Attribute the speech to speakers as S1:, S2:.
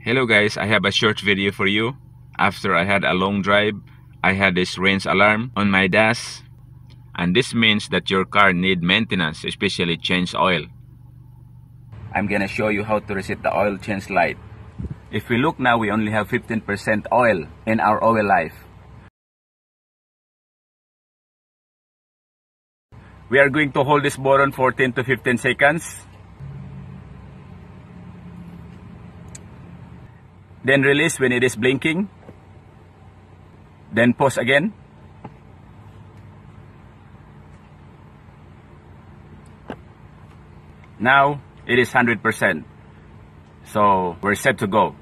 S1: Hello guys, I have a short video for you. After I had a long drive, I had this range alarm on my dash. And this means that your car need maintenance, especially change oil. I'm gonna show you how to reset the oil change light. If we look now, we only have 15% oil in our oil life. We are going to hold this button for 10 to 15 seconds. Then release when it is blinking. Then pause again. Now it is 100%. So we're set to go.